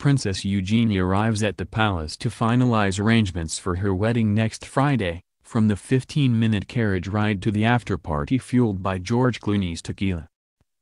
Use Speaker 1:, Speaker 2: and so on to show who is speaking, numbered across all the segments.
Speaker 1: Princess Eugenie arrives at the palace to finalize arrangements for her wedding next Friday, from the 15-minute carriage ride to the after-party fueled by George Clooney's tequila.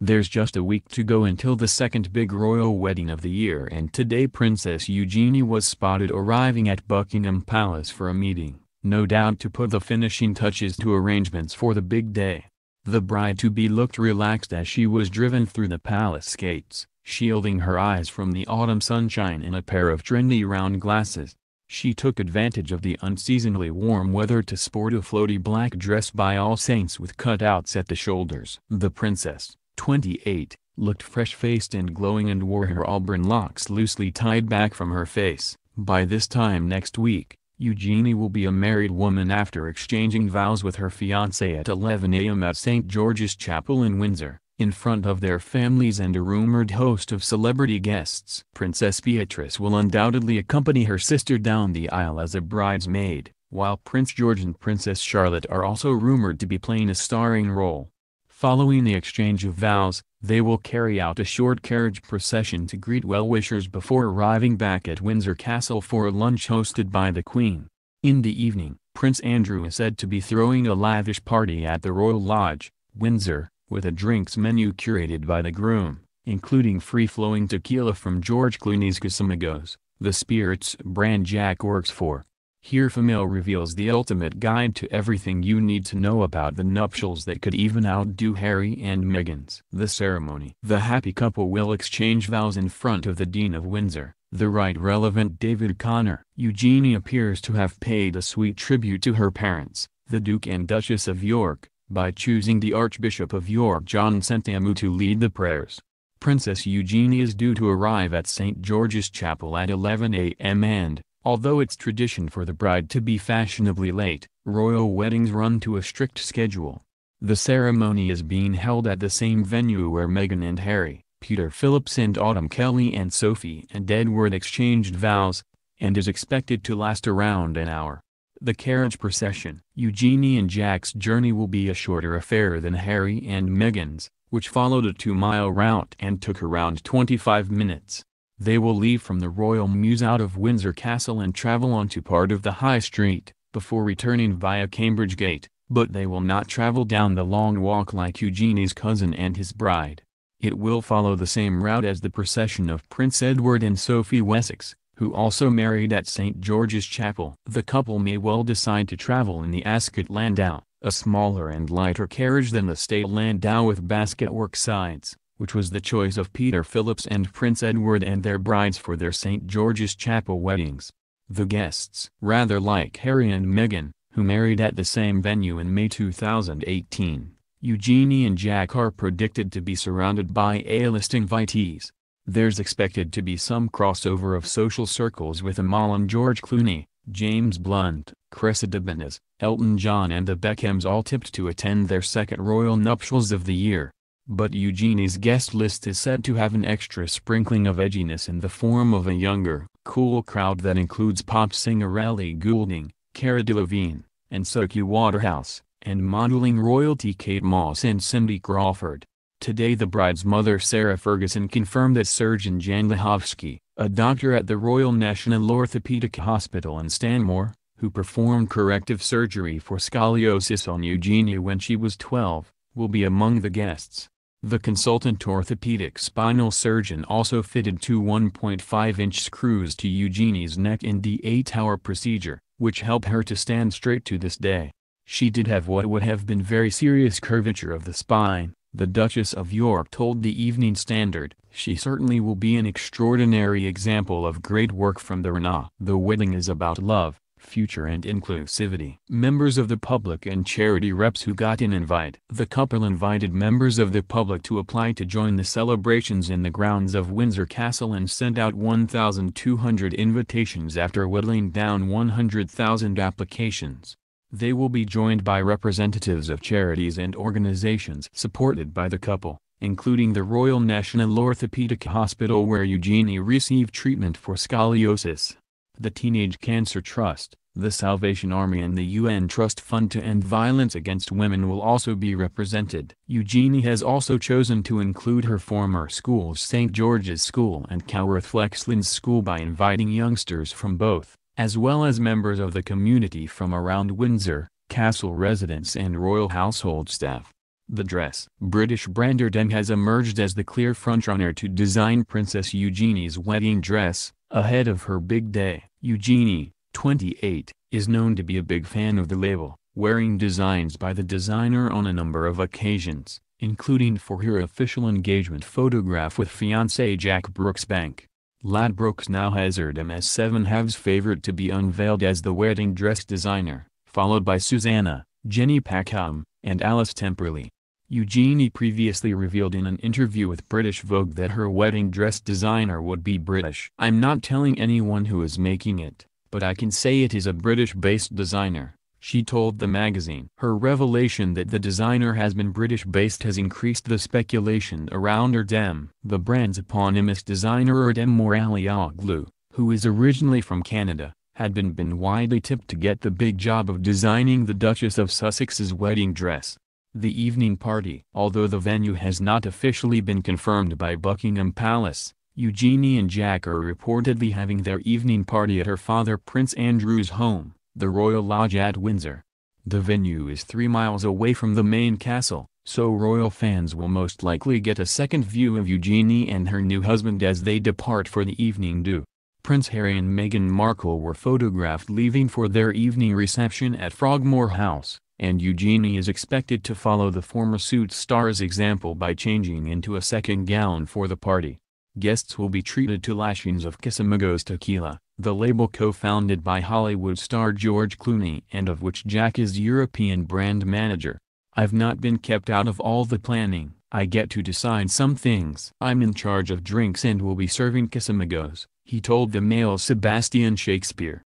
Speaker 1: There's just a week to go until the second big royal wedding of the year and today Princess Eugenie was spotted arriving at Buckingham Palace for a meeting, no doubt to put the finishing touches to arrangements for the big day. The bride-to-be looked relaxed as she was driven through the palace gates, shielding her eyes from the autumn sunshine in a pair of trendy round glasses. She took advantage of the unseasonably warm weather to sport a floaty black dress by AllSaints with cutouts at the shoulders. The princess, 28, looked fresh-faced and glowing and wore her auburn locks loosely tied back from her face. By this time next week, Eugenie will be a married woman after exchanging vows with her fiancé at 11 a.m. at St. George's Chapel in Windsor, in front of their families and a rumored host of celebrity guests. Princess Beatrice will undoubtedly accompany her sister down the aisle as a bridesmaid, while Prince George and Princess Charlotte are also rumored to be playing a starring role. Following the exchange of vows, they will carry out a short carriage procession to greet well-wishers before arriving back at Windsor Castle for a lunch hosted by the Queen. In the evening, Prince Andrew is said to be throwing a lavish party at the Royal Lodge, Windsor, with a drinks menu curated by the groom, including free-flowing tequila from George Clooney's Casamigos, the spirits brand Jack works for. Here Femail reveals the ultimate guide to everything you need to know about the nuptials that could even outdo Harry and Meghan's. The ceremony. The happy couple will exchange vows in front of the Dean of Windsor, the right Reverend David Conner. Eugenie appears to have paid a sweet tribute to her parents, the Duke and Duchess of York, by choosing the Archbishop of York John Sentamu to lead the prayers. Princess Eugenie is due to arrive at St. George's Chapel at 11 a.m. and, Although it's tradition for the bride to be fashionably late, royal weddings run to a strict schedule. The ceremony is being held at the same venue where Meghan and Harry, Peter Phillips and Autumn Kelly and Sophie and Edward exchanged vows, and is expected to last around an hour. The carriage procession. Eugenie and Jack's journey will be a shorter affair than Harry and Meghan's, which followed a two-mile route and took around 25 minutes. They will leave from the Royal Mews out of Windsor Castle and travel onto part of the High Street, before returning via Cambridge Gate, but they will not travel down the long walk like Eugenie's cousin and his bride. It will follow the same route as the procession of Prince Edward and Sophie Wessex, who also married at St. George's Chapel. The couple may well decide to travel in the Ascot Landau, a smaller and lighter carriage than the state landau with basketwork sides which was the choice of Peter Phillips and Prince Edward and their brides for their St. George's Chapel weddings. The guests, rather like Harry and Meghan, who married at the same venue in May 2018, Eugenie and Jack are predicted to be surrounded by A-list invitees. There's expected to be some crossover of social circles with Amal and George Clooney, James Blunt, Cressida Bonas, Elton John and the Beckhams all tipped to attend their second royal nuptials of the year. But Eugenie's guest list is said to have an extra sprinkling of edginess in the form of a younger, cool crowd that includes pop singer Ellie Goulding, Cara Delevingne, and Suki Waterhouse, and modeling royalty Kate Moss and Cindy Crawford. Today the bride's mother Sarah Ferguson confirmed that surgeon Jan Lehovsky, a doctor at the Royal National Orthopaedic Hospital in Stanmore, who performed corrective surgery for scoliosis on Eugenia when she was 12, will be among the guests. The consultant orthopedic spinal surgeon also fitted two 1.5-inch screws to Eugenie's neck in the 8-hour procedure, which help her to stand straight to this day. She did have what would have been very serious curvature of the spine, the Duchess of York told the Evening Standard. She certainly will be an extraordinary example of great work from the Rana. The wedding is about love, future and inclusivity. Members of the public and charity reps who got an invite. The couple invited members of the public to apply to join the celebrations in the grounds of Windsor Castle and sent out 1,200 invitations after whittling down 100,000 applications. They will be joined by representatives of charities and organizations supported by the couple, including the Royal National Orthopaedic Hospital where Eugenie received treatment for scoliosis the Teenage Cancer Trust, The Salvation Army and the UN Trust Fund to End Violence Against Women will also be represented. Eugenie has also chosen to include her former schools St. George's School and Coworth Flexlands School by inviting youngsters from both, as well as members of the community from around Windsor, castle residents and royal household staff. The dress. British brand Erdem has emerged as the clear frontrunner to design Princess Eugenie's wedding dress, ahead of her big day. Eugenie, 28, is known to be a big fan of the label, wearing designs by the designer on a number of occasions, including for her official engagement photograph with fiancé Jack Brooksbank. Ladbrokes now has as Seven Halves favorite to be unveiled as the wedding dress designer, followed by Susanna, Jenny Packham, and Alice Temperley. Eugenie previously revealed in an interview with British Vogue that her wedding dress designer would be British. I'm not telling anyone who is making it, but I can say it is a British-based designer, she told the magazine. Her revelation that the designer has been British-based has increased the speculation around Erdem. The brand's eponymous designer Erdem Moralioglu, who is originally from Canada, had been been widely tipped to get the big job of designing the Duchess of Sussex's wedding dress. The evening party Although the venue has not officially been confirmed by Buckingham Palace, Eugenie and Jack are reportedly having their evening party at her father Prince Andrew's home, the Royal Lodge at Windsor. The venue is three miles away from the main castle, so royal fans will most likely get a second view of Eugenie and her new husband as they depart for the evening do. Prince Harry and Meghan Markle were photographed leaving for their evening reception at Frogmore House, and Eugenie is expected to follow the former suit star's example by changing into a second gown for the party. Guests will be treated to lashings of Casamigos tequila, the label co-founded by Hollywood star George Clooney and of which Jack is European brand manager. I've not been kept out of all the planning, I get to decide some things. I'm in charge of drinks and will be serving Casamigos, he told the Mail Sebastian Shakespeare.